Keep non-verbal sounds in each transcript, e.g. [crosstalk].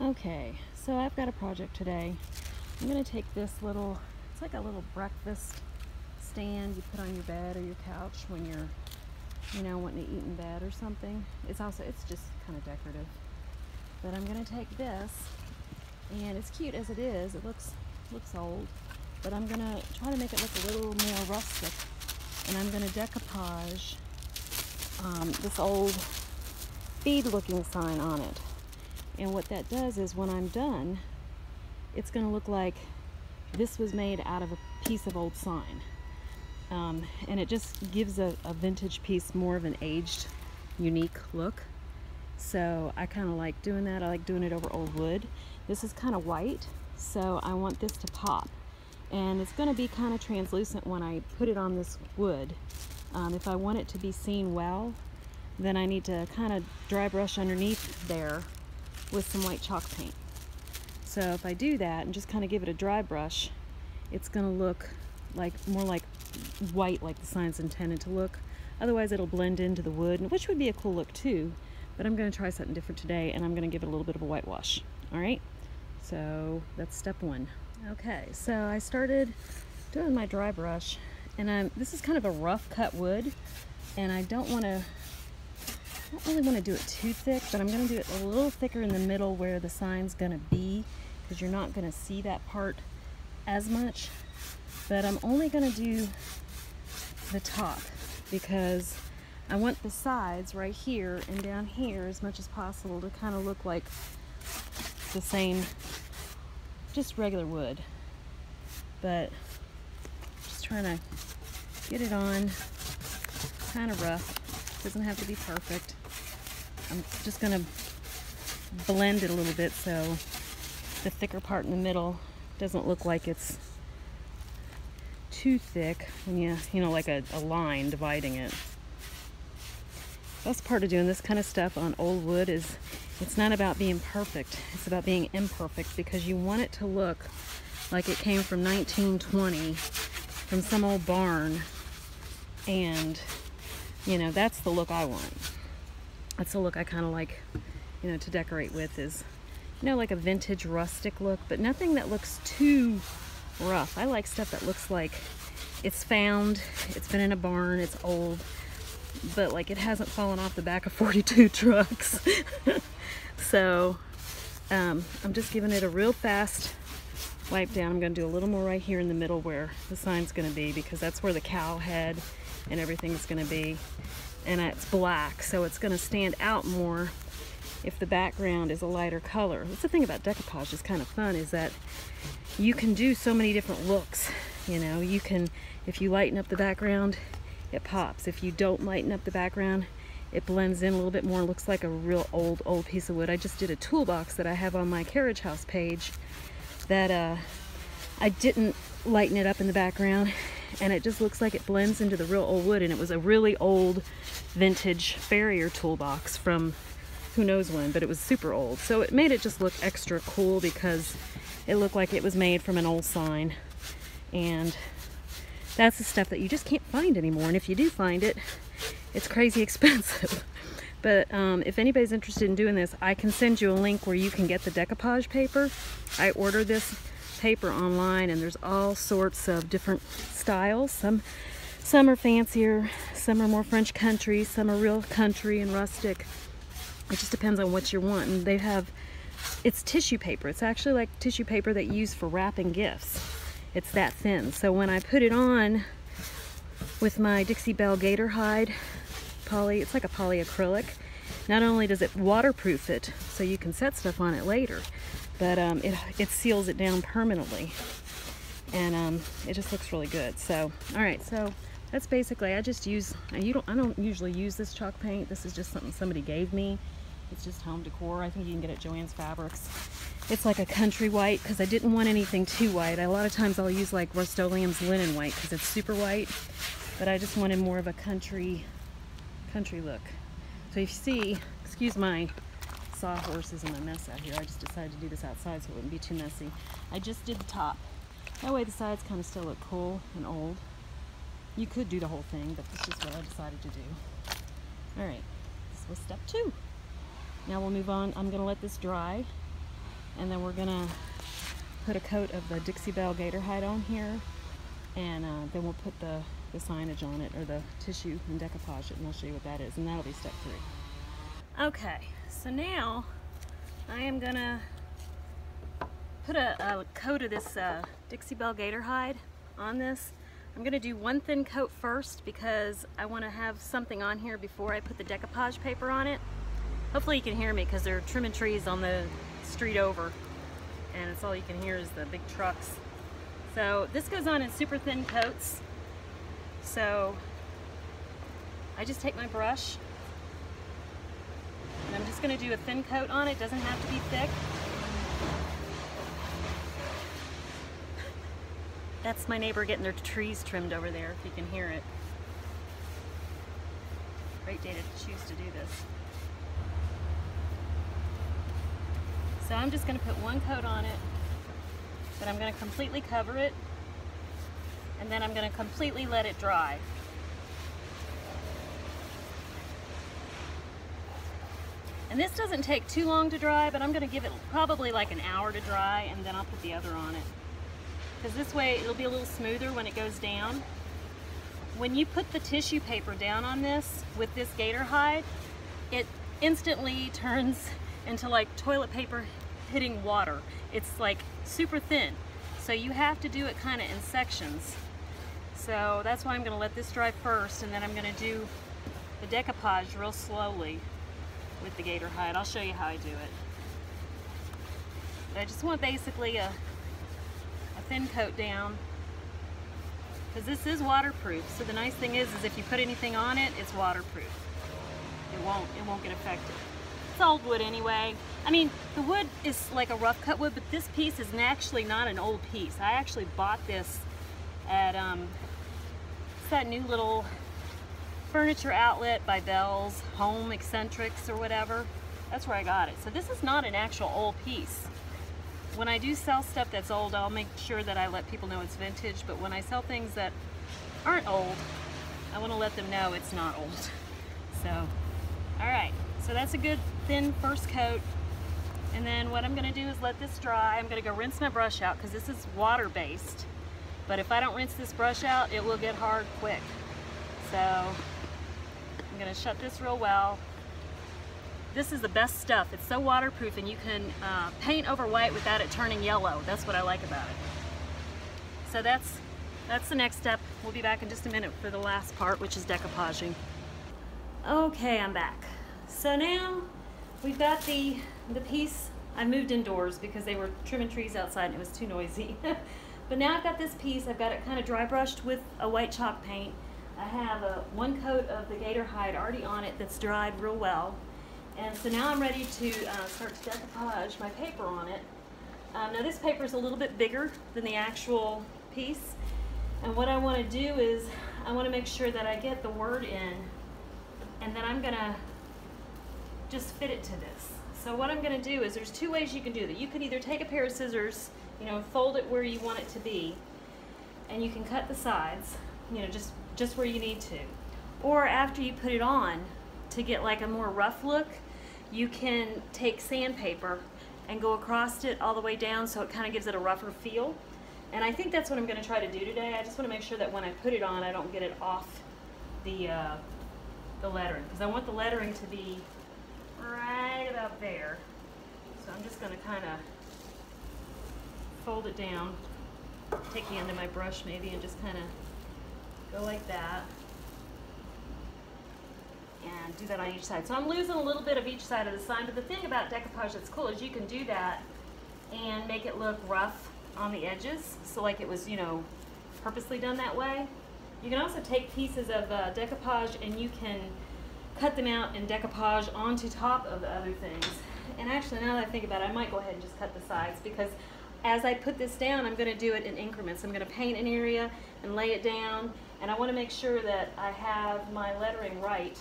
Okay, so I've got a project today. I'm going to take this little, it's like a little breakfast stand you put on your bed or your couch when you're, you know, wanting to eat in bed or something. It's also, it's just kind of decorative. But I'm going to take this, and as cute as it is. It looks, looks old, but I'm going to try to make it look a little more rustic. And I'm going to decoupage um, this old feed looking sign on it. And what that does is when I'm done, it's to look like this was made out of a piece of old sign. Um, and it just gives a, a, vintage piece more of an aged, unique look. So I kind of like doing that. I like doing it over old wood. This is kind of white, so I want this to pop. And it's to be kind of translucent when I put it on this wood. Um, if I want it to be seen well, then I need to kind of dry brush underneath there with some white chalk paint. So if I do that and just kind of give it a dry brush, it's going to look like more like white like the sign's intended to look. Otherwise it'll blend into the wood, which would be a cool look too. But I'm going to try something different today and I'm going to give it a little bit of a whitewash. All right, so that's step one. Okay, so I started doing my dry brush and I'm, this is kind of a rough cut wood and I don't want to I don't really want to do it too thick, but I'm going to do it a little thicker in the middle where the sign's going to be because you're not going to see that part as much. But I'm only going to do the top because I want the sides right here and down here as much as possible to kind of look like the same, just regular wood. But just trying to get it on kind of rough. Doesn't have to be perfect. I'm just to blend it a little bit so the thicker part in the middle doesn't look like it's too thick when you, you know, like a, a line dividing it. That's part of doing this kind of stuff on old wood is it's not about being perfect. It's about being imperfect because you want it to look like it came from 1920 from some old barn and you know that's the look I want that's the look I kind of like, you know, to decorate with is, you know, like a vintage rustic look, but nothing that looks too rough. I like stuff that looks like it's found, it's been in a barn, it's old, but like it hasn't fallen off the back of [laughs] 42 trucks. [laughs] so um, I'm just giving it a real fast wipe down. I'm going to do a little more right here in the middle where the sign's going to be because that's where the cow head and everything's going to be and it's black so it's going to stand out more if the background is a lighter color. That's the thing about decoupage is kind of fun is that you can do so many different looks. You know, you can, if you lighten up the background, it pops. If you don't lighten up the background, it blends in a little bit more, and looks like a real old, old piece of wood. I just did a toolbox that I have on my carriage house page that uh, I didn't lighten it up in the background and it just looks like it blends into the real old wood and it was a really old vintage farrier toolbox from who knows when but it was super old. So it made it just look extra cool because it looked like it was made from an old sign. And that's the stuff that you just can't find anymore and if you do find it it's crazy [laughs] expensive but um, if anybody's interested in doing this I can send you a link where you can get the decoupage paper I order this paper online and there's all sorts of different styles. Some some are fancier, some are more French country, some are real country and rustic. It just depends on what you want. And they have, it's tissue paper. It's actually like tissue paper that you use for wrapping gifts. It's that thin. So when I put it on with my Dixie Belle Gator hide poly, it's like a polyacrylic. Not only does it waterproof it so you can set stuff on it later, but um, it, it seals it down permanently. And um, it just looks really good. So all right so that's basically I just use I, you don't I don't usually use this chalk paint. This is just something somebody gave me. It's just home decor. I think you can get it at Joann's Fabrics. It's like a country white because I didn't want anything too white. A lot of times I'll use like Rust-Oleum's linen white because it's super white but I just wanted more of a country country look so if you see excuse my sawhorses and my mess out here. I just decided to do this outside so it wouldn't be too messy. I just did the top. That way the sides kind of still look cool and old. You could do the whole thing, but this is what I decided to do. All right, this was step two. Now we'll move on. I'm gonna let this dry And then we're gonna put a coat of the Dixie Belle Gator hide on here. And uh, then we'll put the, the signage on it or the tissue and decoupage it and I'll show you what that is. And that'll be step three. Okay, so now I am gonna put a, a coat of this uh, Dixie Belle Gator hide on this. I'm gonna do one thin coat first because I wanna have something on here before I put the decoupage paper on it. Hopefully you can hear me because they're trimming trees on the street over and it's all you can hear is the big trucks. So this goes on in super thin coats. So I just take my brush and I'm just gonna do a thin coat on it. Doesn't have to be thick. [laughs] That's my neighbor getting their trees trimmed over there, if you can hear it. Great day to choose to do this. So I'm just gonna put one coat on it, but I'm gonna completely cover it, and then I'm gonna completely let it dry. And this doesn't take too long to dry, but I'm gonna give it probably like an hour to dry, and then I'll put the other on it because this way it'll be a little smoother when it goes down. When you put the tissue paper down on this with this gator hide, it instantly turns into like toilet paper hitting water. It's like super thin. So you have to do it kind of in sections. So that's why I'm gonna let this dry first and then I'm gonna do the decoupage real slowly with the gator hide. I'll show you how I do it. But I just want basically a thin coat down because this is waterproof. So the nice thing is, is if you put anything on it, it's waterproof. It won't, it won't get affected. It's old wood anyway. I mean, the wood is like a rough cut wood, but this piece is actually not an old piece. I actually bought this at um, that new little furniture outlet by Bell's, Home Eccentrics or whatever. That's where I got it. So this is not an actual old piece when I do sell stuff that's old, I'll make sure that I let people know it's vintage, but when I sell things that aren't old, I want to let them know it's not old. So, all right, so that's a good thin first coat. And then what I'm gonna do is let this dry. I'm gonna go rinse my brush out because this is water-based. But if I don't rinse this brush out, it will get hard quick. So I'm gonna shut this real well. This is the best stuff. It's so waterproof and you can uh, paint over white without it turning yellow. That's what I like about it. So that's, that's the next step. We'll be back in just a minute for the last part, which is decoupaging. Okay, I'm back. So now we've got the, the piece, I moved indoors because they were trimming trees outside and it was too noisy. [laughs] but now I've got this piece, I've got it kind of dry brushed with a white chalk paint. I have a one coat of the gator hide already on it that's dried real well. And so now I'm ready to uh, start to decoupage my paper on it. Um, now this paper is a little bit bigger than the actual piece. And what I want to do is I want to make sure that I get the word in and then I'm going to just fit it to this. So what I'm going to do is there's two ways you can do that. You can either take a pair of scissors, you know, fold it where you want it to be, and you can cut the sides, you know, just, just where you need to. Or after you put it on, to get like a more rough look, you can take sandpaper and go across it all the way down so it kind of gives it a rougher feel. And I think that's what I'm going to try to do today. I just want to make sure that when I put it on, I don't get it off the, uh, the lettering. Because I want the lettering to be right about there. So I'm just going to kind of fold it down, take the end of my brush maybe, and just kind of go like that and do that on each side. So I'm losing a little bit of each side of the sign, but the thing about decoupage that's cool is you can do that and make it look rough on the edges, so like it was, you know, purposely done that way. You can also take pieces of uh, decoupage and you can cut them out and decoupage onto top of the other things. And actually, now that I think about it, I might go ahead and just cut the sides because as I put this down, I'm going to do it in increments. I'm going to paint an area and lay it down, and I want to make sure that I have my lettering right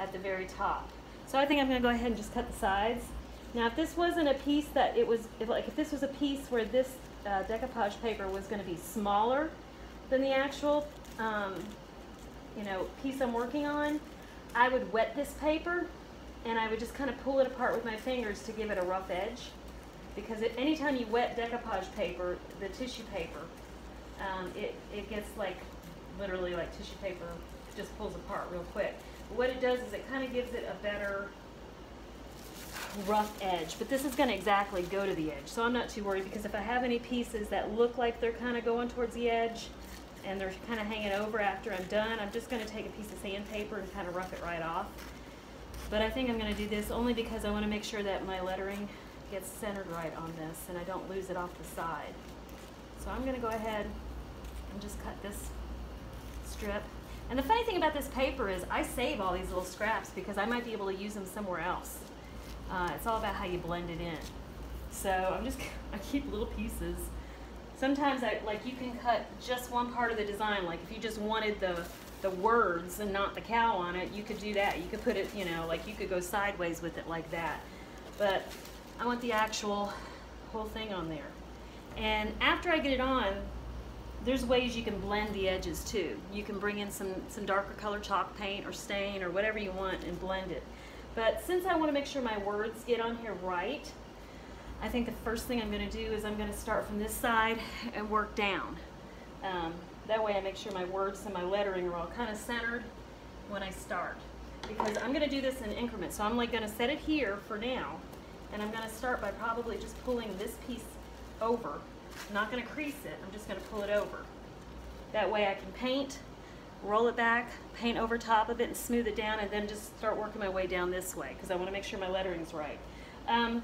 at the very top. So I think I'm going to go ahead and just cut the sides. Now if this wasn't a piece that it was, if, like if this was a piece where this uh, decoupage paper was going to be smaller than the actual, um, you know, piece I'm working on, I would wet this paper and I would just kind of pull it apart with my fingers to give it a rough edge. Because anytime you wet decoupage paper, the tissue paper, um, it, it gets like, literally like tissue paper, just pulls apart real quick. But what it does is it kind of gives it a better rough edge, but this is going to exactly go to the edge. So I'm not too worried because if I have any pieces that look like they're kind of going towards the edge and they're kind of hanging over after I'm done, I'm just going to take a piece of sandpaper and kind of rough it right off. But I think I'm going to do this only because I want to make sure that my lettering gets centered right on this and I don't lose it off the side. So I'm going to go ahead and just cut this strip. And the funny thing about this paper is I save all these little scraps because I might be able to use them somewhere else. Uh, it's all about how you blend it in. So I'm just, [laughs] I keep little pieces. Sometimes I, like you can cut just one part of the design. Like if you just wanted the, the words and not the cow on it, you could do that. You could put it, you know, like you could go sideways with it like that. But I want the actual whole thing on there. And after I get it on, there's ways you can blend the edges too. You can bring in some, some darker color chalk paint or stain or whatever you want and blend it. But since I want to make sure my words get on here right, I think the first thing I'm going to do is I'm going to start from this side and work down. Um, that way I make sure my words and my lettering are all kind of centered when I start. Because I'm going to do this in increments. So I'm like going to set it here for now. And I'm going to start by probably just pulling this piece over. I'm not going to crease it. I'm just going to pull it over. That way I can paint roll it back, paint over top of it and smooth it down and then just start working my way down this way because I want to make sure my lettering's right. Um,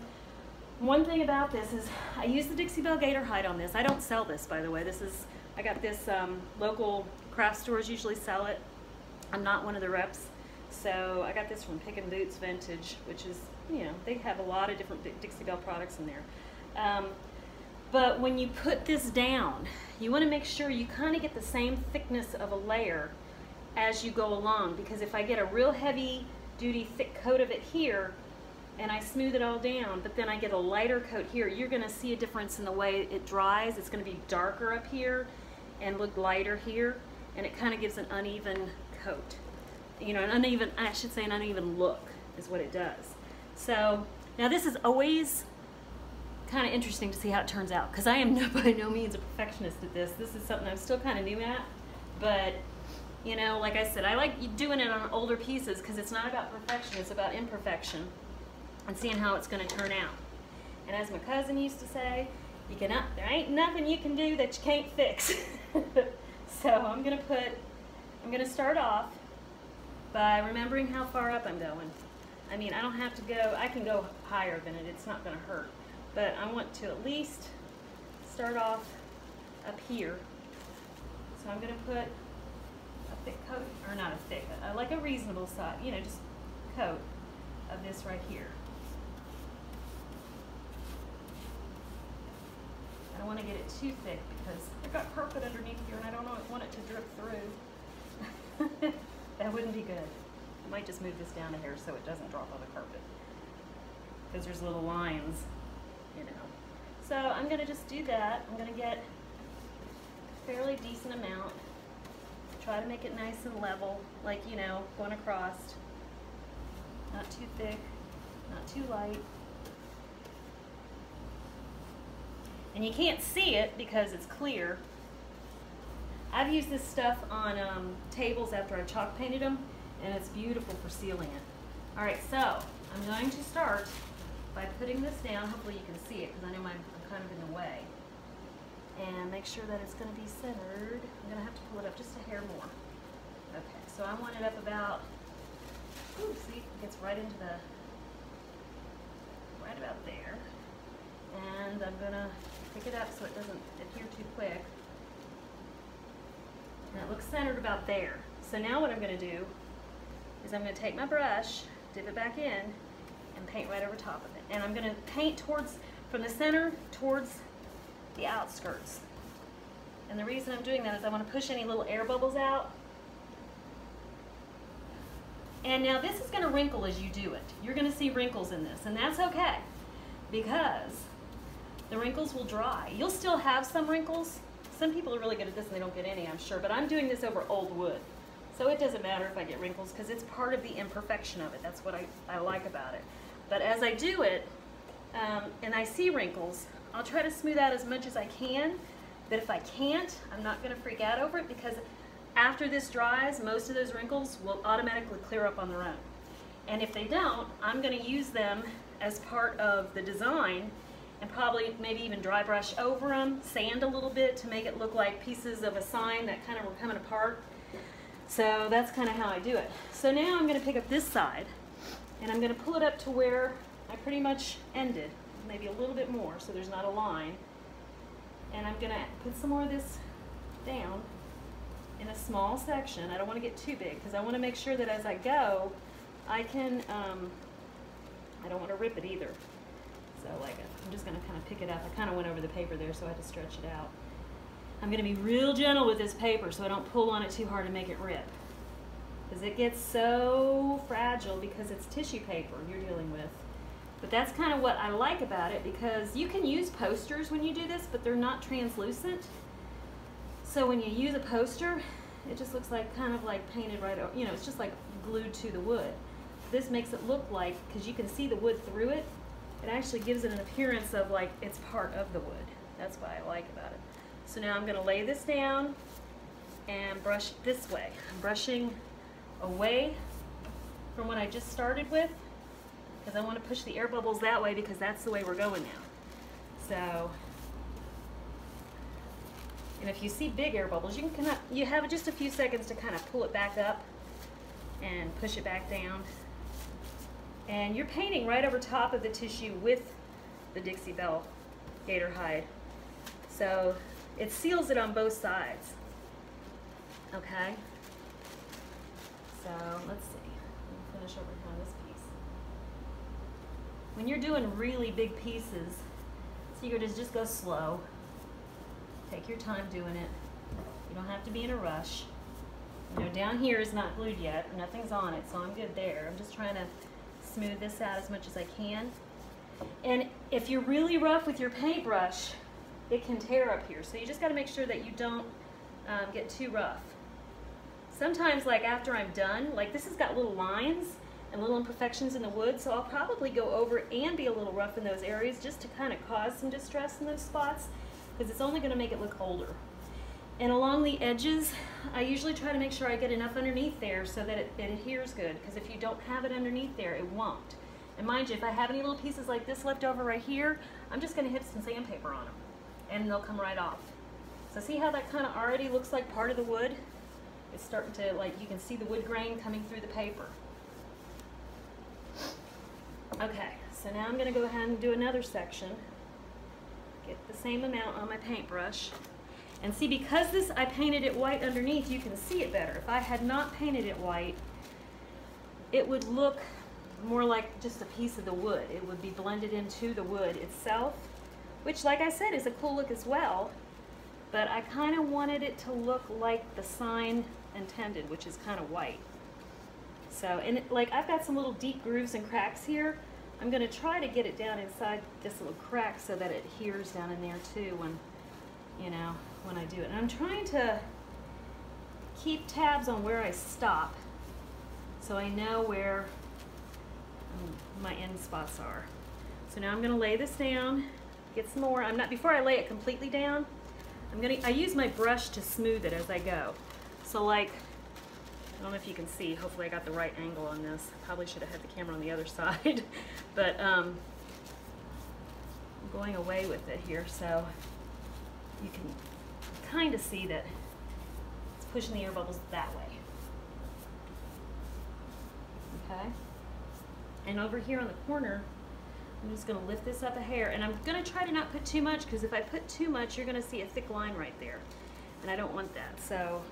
one thing about this is I use the Dixie Belle Gator hide on this. I don't sell this by the way. This is, I got this um, local craft stores usually sell it. I'm not one of the reps. So I got this from Pick and Boots Vintage, which is, you know, they have a lot of different Dixie Belle products in there. Um, but when you put this down, you want to make sure you kind of get the same thickness of a layer as you go along because if I get a real heavy duty thick coat of it here and I smooth it all down but then I get a lighter coat here you're gonna see a difference in the way it dries. It's gonna be darker up here and look lighter here and it kind of gives an uneven coat. You know an uneven I should say an uneven look is what it does so now this is always kind of interesting to see how it turns out because I am [laughs] no, by no means a perfectionist at this. This is something I'm still kind of new at, but you know, like I said, I like doing it on older pieces because it's not about perfection, it's about imperfection and seeing how it's going to turn out. And as my cousin used to say, you cannot, there ain't nothing you can do that you can't fix. [laughs] so I'm going to put, I'm going to start off by remembering how far up I'm going. I mean, I don't have to go, I can go higher than it, it's not going to hurt but I want to at least start off up here. So I'm going to put a thick coat, or not a thick, uh, like a reasonable size, you know, just coat of this right here. I don't want to get it too thick because I've got carpet underneath here and I don't want it to drip through. [laughs] that wouldn't be good. I might just move this down a hair so it doesn't drop on the carpet because there's little lines you know. So I'm gonna just do that. I'm gonna get a fairly decent amount. Try to make it nice and level, like, you know, going across. Not too thick, not too light. And you can't see it because it's clear. I've used this stuff on um, tables after I've chalk painted them, and it's beautiful for sealing it. All right, so I'm going to start by putting this down, hopefully you can see it because I know I'm, I'm kind of in the way. And make sure that it's going to be centered. I'm going to have to pull it up just a hair more. Okay, so I want it up about, ooh, see, it gets right into the, right about there. And I'm going to pick it up so it doesn't adhere too quick. And it looks centered about there. So now what I'm going to do is I'm going to take my brush, dip it back in, and paint right over top of it and I'm going to paint towards, from the center towards the outskirts. And the reason I'm doing that is I want to push any little air bubbles out. And now this is going to wrinkle as you do it. You're going to see wrinkles in this, and that's okay because the wrinkles will dry. You'll still have some wrinkles. Some people are really good at this and they don't get any, I'm sure, but I'm doing this over old wood. So it doesn't matter if I get wrinkles because it's part of the imperfection of it. That's what I, I like about it. But as I do it, um, and I see wrinkles, I'll try to smooth out as much as I can, but if I can't, I'm not gonna freak out over it because after this dries, most of those wrinkles will automatically clear up on their own. And if they don't, I'm gonna use them as part of the design and probably maybe even dry brush over them, sand a little bit to make it look like pieces of a sign that kind of were coming apart. So that's kind of how I do it. So now I'm gonna pick up this side and I'm gonna pull it up to where I pretty much ended, maybe a little bit more so there's not a line. And I'm gonna put some more of this down in a small section. I don't wanna get too big because I wanna make sure that as I go, I can, um, I don't wanna rip it either. So like, I'm just gonna kind of pick it up. I kind of went over the paper there so I had to stretch it out. I'm gonna be real gentle with this paper so I don't pull on it too hard and make it rip because it gets so fragile because it's tissue paper you're dealing with. But that's kind of what I like about it because you can use posters when you do this, but they're not translucent. So when you use a poster, it just looks like kind of like painted right over, you know, it's just like glued to the wood. This makes it look like, because you can see the wood through it, it actually gives it an appearance of like it's part of the wood. That's what I like about it. So now I'm going to lay this down and brush this way. I'm brushing away from what I just started with because I want to push the air bubbles that way because that's the way we're going now. So, and if you see big air bubbles, you can kind of, you have just a few seconds to kind of pull it back up and push it back down. And you're painting right over top of the tissue with the Dixie Belle Gator Hide. So it seals it on both sides. Okay? So let's see. finish over here on this piece. When you're doing really big pieces, secret is just go slow. Take your time doing it. You don't have to be in a rush. You know, down here is not glued yet. Nothing's on it, so I'm good there. I'm just trying to smooth this out as much as I can. And if you're really rough with your paintbrush, it can tear up here. So you just got to make sure that you don't um, get too rough sometimes like after I'm done, like this has got little lines and little imperfections in the wood, so I'll probably go over and be a little rough in those areas just to kind of cause some distress in those spots because it's only going to make it look older. And along the edges, I usually try to make sure I get enough underneath there so that it, it adheres good because if you don't have it underneath there, it won't. And mind you, if I have any little pieces like this left over right here, I'm just going to hit some sandpaper on them and they'll come right off. So see how that kind of already looks like part of the wood? It's starting to, like, you can see the wood grain coming through the paper. Okay, so now I'm going to go ahead and do another section. Get the same amount on my paintbrush. And see, because this I painted it white underneath, you can see it better. If I had not painted it white, it would look more like just a piece of the wood. It would be blended into the wood itself, which, like I said, is a cool look as well. But I kind of wanted it to look like the sign intended, which is kind of white. So, and it, like I've got some little deep grooves and cracks here. I'm going to try to get it down inside this little crack so that it adheres down in there too when, you know, when I do it. And I'm trying to keep tabs on where I stop so I know where um, my end spots are. So now I'm going to lay this down, get some more. I'm not, before I lay it completely down, I'm to, I use my brush to smooth it as I go. So like, I don't know if you can see, hopefully I got the right angle on this. Probably should have had the camera on the other [laughs] side, but um, I'm going away with it here so you can kind of see that it's pushing the air bubbles that way. Okay? And over here on the corner, I'm just gonna lift this up a hair and I'm gonna try to not put too much because if I put too much, you're gonna see a thick line right there. And I don't want that. So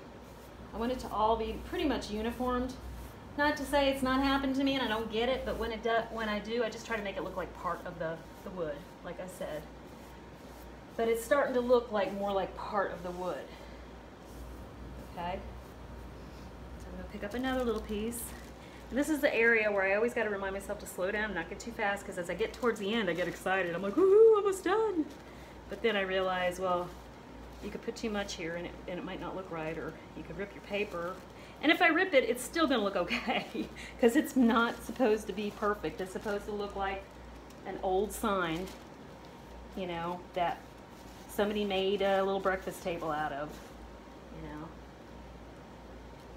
I want it to all be pretty much uniformed. Not to say it's not happened to me and I don't get it, but when it do, when I do, I just try to make it look like part of the, the wood, like I said. But it's starting to look like more like part of the wood. Okay? So I'm gonna pick up another little piece. This is the area where I always gotta remind myself to slow down not get too fast because as I get towards the end, I get excited. I'm like, woohoo, almost done. But then I realize, well, you could put too much here and it, and it might not look right or you could rip your paper. And if I rip it, it's still gonna look [laughs] okay because it's not supposed to be perfect. It's supposed to look like an old sign, you know, that somebody made a little breakfast table out of.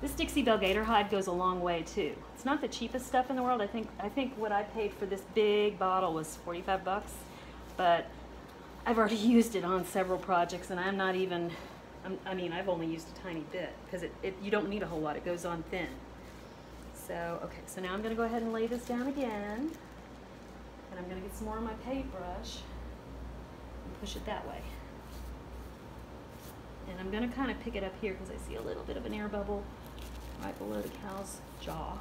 This Dixie Belle Gator hide goes a long way too. It's not the cheapest stuff in the world. I think I think what I paid for this big bottle was 45 bucks, but I've already [laughs] used it on several projects and I'm not even I'm, i mean, I've only used a tiny bit because it, it, you don't need a whole lot. It goes on thin. So, okay, so now I'm going to go ahead and lay this down again. And I'm going to get some more of my paintbrush and push it that way. And I'm going to kind of pick it up here because I see a little bit of an air bubble right below the cow's jaw.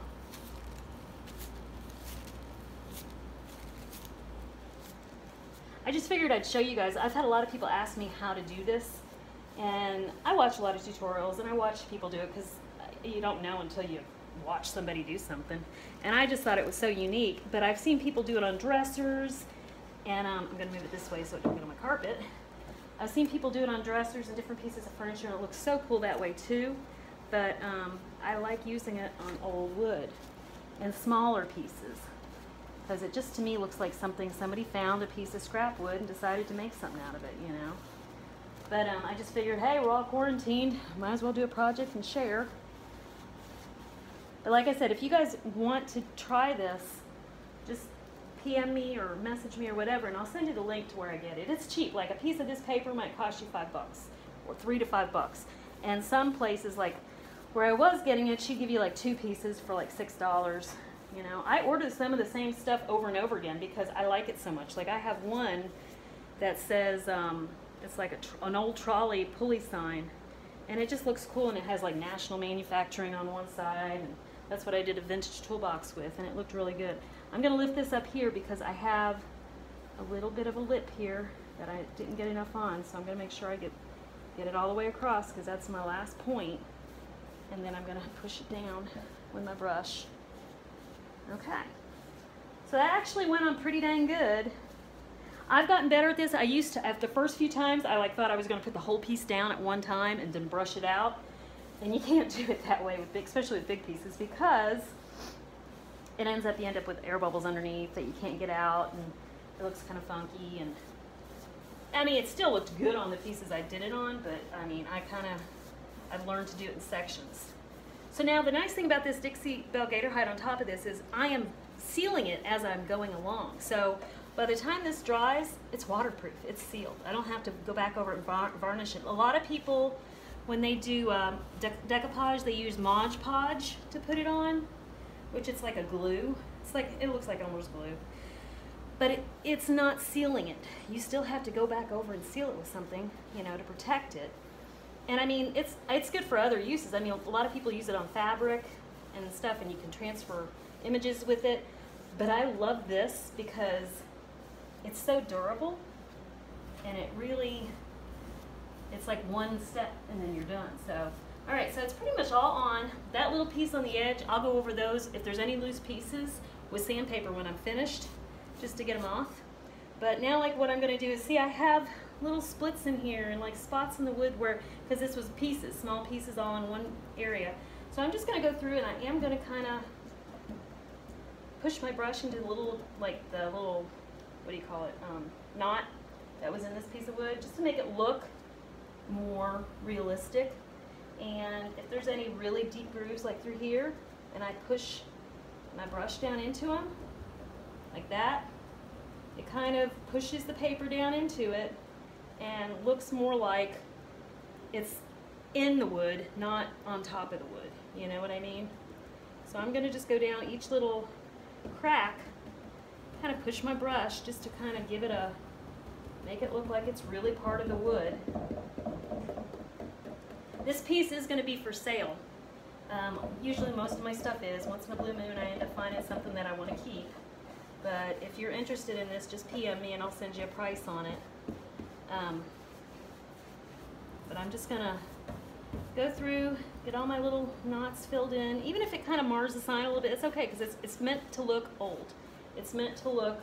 I just figured I'd show you guys. I've had a lot of people ask me how to do this. And I watch a lot of tutorials and I watch people do it because you don't know until you watch somebody do something. And I just thought it was so unique. But I've seen people do it on dressers. And um, I'm going to move it this way so it don't get on my carpet. I've seen people do it on dressers and different pieces of furniture. And it looks so cool that way too. But um, I like using it on old wood and smaller pieces. Because it just to me looks like something somebody found a piece of scrap wood and decided to make something out of it, you know. But um, I just figured, hey, we're all quarantined. Might as well do a project and share. But like I said, if you guys want to try this, just PM me or message me or whatever, and I'll send you the link to where I get it. It's cheap. Like a piece of this paper might cost you five bucks or three to five bucks. And some places, like where I was getting it, she'd give you like two pieces for like six dollars. You know, I ordered some of the same stuff over and over again because I like it so much. Like I have one that says um, it's like a an old trolley pulley sign, and it just looks cool. And it has like national manufacturing on one side, and that's what I did a vintage toolbox with, and it looked really good. I'm gonna lift this up here because I have a little bit of a lip here that I didn't get enough on, so I'm gonna make sure I get get it all the way across because that's my last point, and then I'm gonna push it down with my brush. Okay. So that actually went on pretty dang good. I've gotten better at this. I used to, at the first few times, I like thought I was going to put the whole piece down at one time and then brush it out. And you can't [laughs] do it that way, with big, especially with big pieces, because it ends up, you end up with air bubbles underneath that you can't get out, and it looks kind of funky. And I mean, it still looked good on the pieces I did it on, but I mean, I kind of, I've learned to do it in sections. So now the nice thing about this Dixie Belle Gator hide on top of this is I am sealing it as I'm going along. So by the time this dries, it's waterproof, it's sealed. I don't have to go back over and varnish it. A lot of people, when they do um, de decoupage, they use Mod Podge to put it on, which it's like a glue. It's like, it looks like almost glue. But it, it's not sealing it. You still have to go back over and seal it with something, you know, to protect it. And I mean, it's, it's good for other uses. I mean, a lot of people use it on fabric and stuff, and you can transfer images with it. But I love this because it's so durable and it really, it's like one step and then you're done. So, all right, so it's pretty much all on. That little piece on the edge, I'll go over those if there's any loose pieces with sandpaper when I'm finished, just to get them off. But now like what I'm gonna do is, see I have little splits in here and like spots in the wood where, because this was pieces, small pieces all in one area. So I'm just gonna go through and I am gonna kinda push my brush into the little, like the little what do you call it, um, knot that was in this piece of wood, just to make it look more realistic. And if there's any really deep grooves like through here, and I push my brush down into them, like that, it kind of pushes the paper down into it and looks more like it's in the wood, not on top of the wood. You know what I mean? So I'm going to just go down each little crack kind of push my brush just to kind of give it a, make it look like it's really part of the wood. This piece is going to be for sale. Um, usually most of my stuff is. Once in a blue moon I end up finding something that I want to keep. But if you're interested in this, just PM me and I'll send you a price on it. Um, but I'm just to go through, get all my little knots filled in. Even if it kind of mars the sign a little bit, it's okay because it's, it's meant to look old. It's meant to look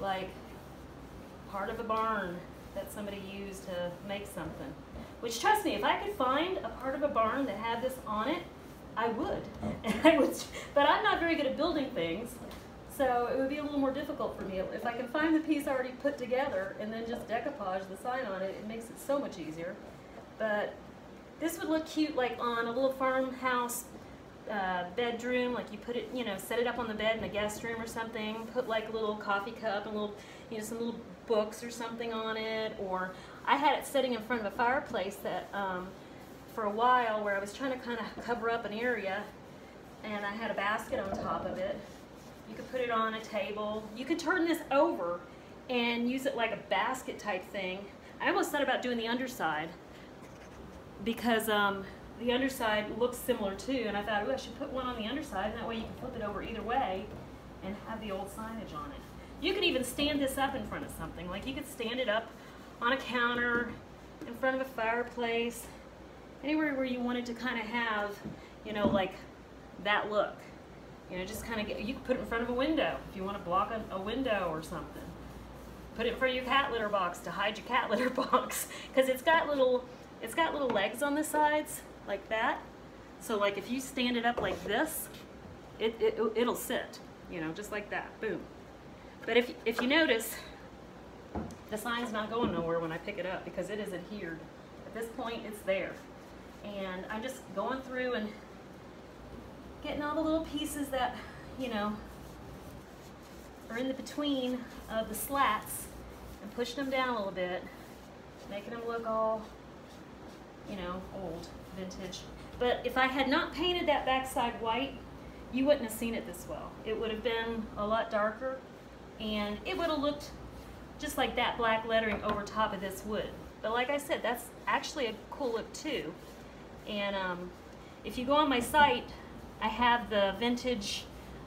like part of a barn that somebody used to make something. Which trust me, if I could find a part of a barn that had this on it, I would. [laughs] I would but I'm not very good at building things. So it would be a little more difficult for me. If I can find the piece already put together and then just decoupage the sign on it, it makes it so much easier. But this would look cute like on a little farmhouse uh, bedroom, like you put it, you know, set it up on the bed in a guest room or something, put like a little coffee cup and little, you know, some little books or something on it, or I had it sitting in front of a fireplace that um, for a while where I was trying to kind of cover up an area and I had a basket on top of it. You could put it on a table. You could turn this over and use it like a basket type thing. I almost thought about doing the underside because um, the underside looks similar too, and I thought, oh, I should put one on the underside, and that way you can flip it over either way and have the old signage on it. You could even stand this up in front of something. Like you could stand it up on a counter, in front of a fireplace, anywhere where you wanted to kind of have, you know, like that look. You know, just kind of get, you can put it in front of a window if you want to block a, a window or something. Put it in front of your cat litter box to hide your cat [laughs] litter box because it's got little, it's got little legs on the sides like that. So like if you stand it up like this, it, it, it'll sit, you know, just like that, boom. But if, if you notice, the sign's not going nowhere when I pick it up because it is adhered. At this point, it's there. And I'm just going through and getting all the little pieces that, you know, are in the between of the slats and pushing them down a little bit, making them look all, you know, old vintage. But if I had not painted that backside white, you wouldn't have seen it this well. It would have been a lot darker and it would have looked just like that black lettering over top of this wood. But like I said, that's actually a cool look too. And um, if you go on my site, I have the vintage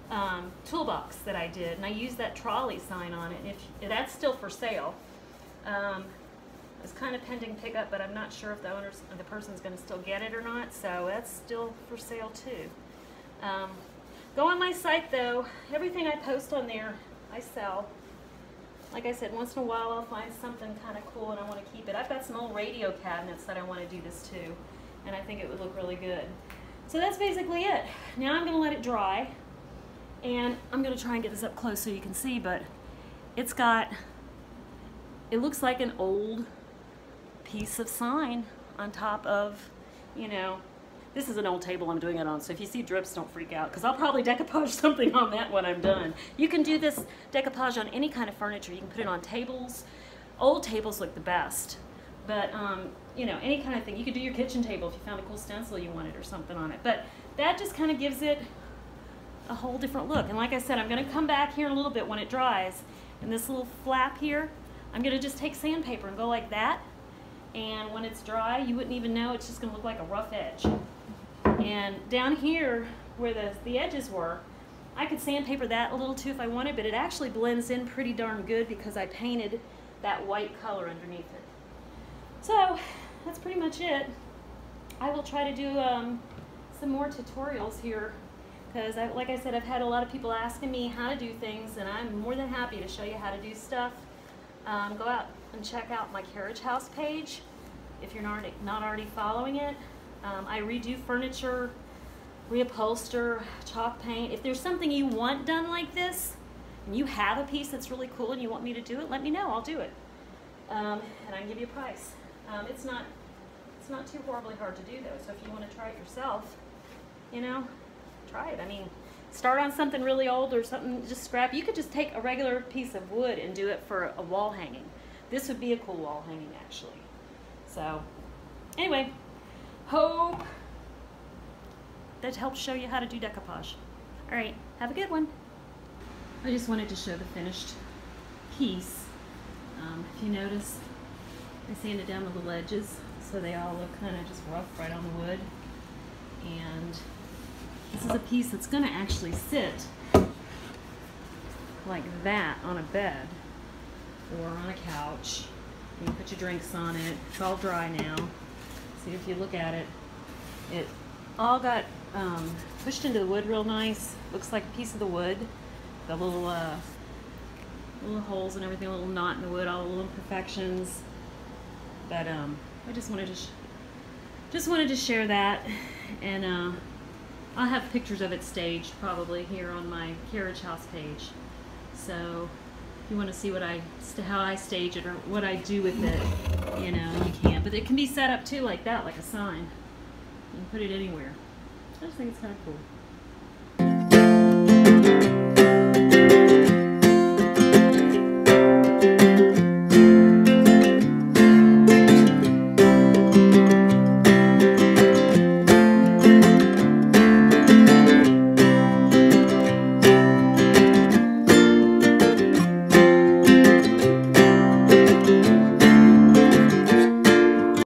um, toolbox that I did, and I used that trolley sign on it. And if that's still for sale, um, it's kind of pending pickup, but I'm not sure if the owner's, the person's going to still get it or not. So that's still for sale too. Um, go on my site though. Everything I post on there, I sell. Like I said, once in a while I'll find something kind of cool and I want to keep it. I've got some old radio cabinets that I want to do this to, and I think it would look really good. So that's basically it. Now I'm going to let it dry, and I'm going to try and get this up close so you can see, but it's got, it looks like an old piece of sign on top of, you know, this is an old table I'm doing it on, so if you see drips, don't freak out, because I'll probably decoupage [laughs] something on that when I'm done. You can do this decoupage on any kind of furniture. You can put it on tables. Old tables look the best, but, um, you know, any kind of thing. You could do your kitchen table if you found a cool stencil you wanted or something on it. But that just kind of gives it a whole different look. And like I said, I'm going to come back here in a little bit when it dries. And this little flap here, I'm going to just take sandpaper and go like that and when it's dry you wouldn't even know it's just going to look like a rough edge and down here where the, the edges were I could sandpaper that a little too if I wanted but it actually blends in pretty darn good because I painted that white color underneath it so that's pretty much it I will try to do um, some more tutorials here because like I said I've had a lot of people asking me how to do things and I'm more than happy to show you how to do stuff um, go out and check out my Carriage House page if you're not, not already following it. Um, I redo furniture, reupholster, chalk paint. If there's something you want done like this, and you have a piece that's really cool and you want me to do it, let me know. I'll do it. Um, and I can give you a price. Um, it's not it's not too horribly hard to do though, so if you want to try it yourself, you know, try it. I mean, start on something really old or something just scrap. You could just take a regular piece of wood and do it for a wall hanging. This would be a cool wall hanging actually. So anyway, hope that helped show you how to do decoupage. All right, have a good one. I just wanted to show the finished piece. Um, if you notice, I sanded down the little edges so they all look kind of just rough right on the wood. And this is a piece that's going to actually sit like that on a bed or on a couch. You put your drinks on it. It's all dry now. See if you look at it, it all got um, pushed into the wood real nice. Looks like a piece of the wood. The little uh, little holes and everything, a little knot in the wood, all the little imperfections. But um, I just wanted to just wanted to share that, and uh, I'll have pictures of it staged probably here on my carriage house page. So if you want to see what I how I stage it or what I do with it, you know, you can. But it can be set up too like that, like a sign. You can put it anywhere. I just think it's kind of cool.